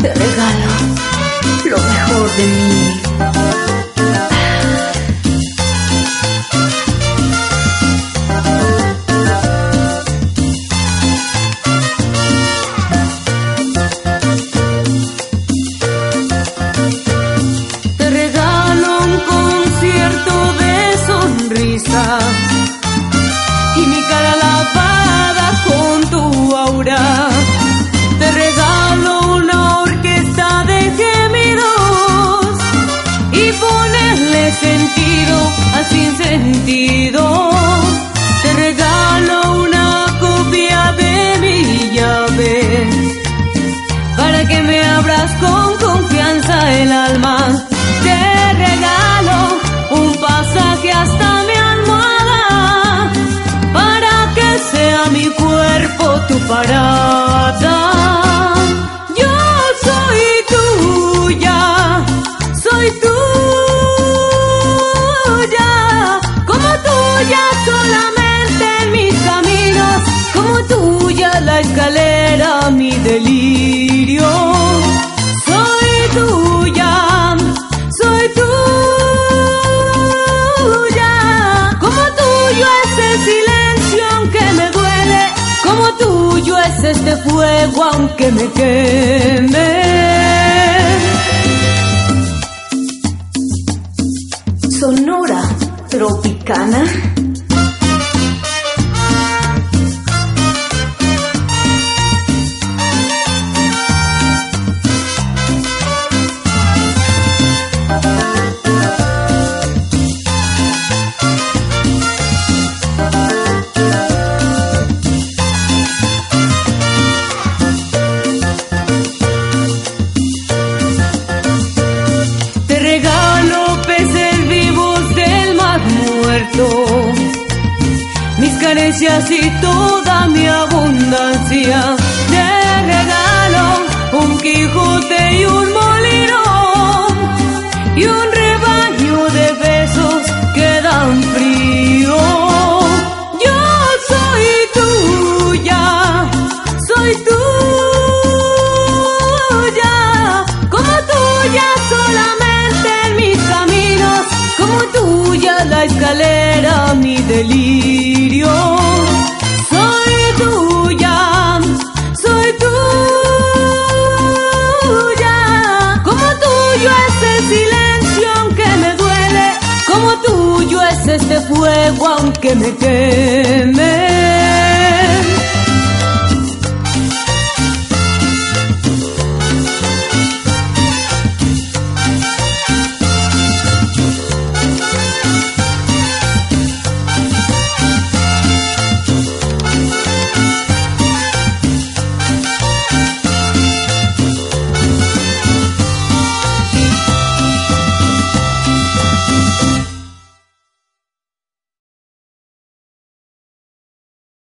Te regalo lo mejor de mí. Escalera, mi delirio. Soy tuya, soy tuya, como tuyo es el silencio aunque me duele, como tuyo es este fuego aunque me queme. Sonora tropicana. Mis carencias y toda mi abundancia. Te regalo un Quijote y un molino y un rebaño de besos que dan frío. Yo soy tuya, soy tuya, como tuya solamente en mis caminos, como tuya la escalera, mi delirio. Soy tuya, soy tuya, como tuyo es el silencio aunque me duele, como tuyo es este fuego aunque me queme.